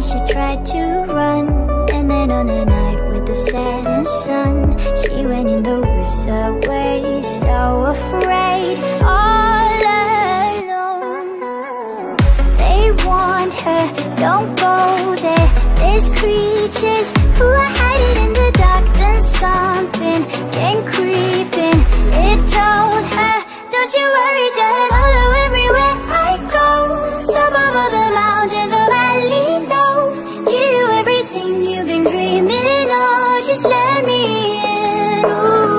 she tried to run And then on the night with the setting sun She went in the woods away, so afraid. All alone. They warned her, don't go there. There's creatures who are hiding in the dark Then something came creeping Everything you've been dreaming of, just let me in. Ooh.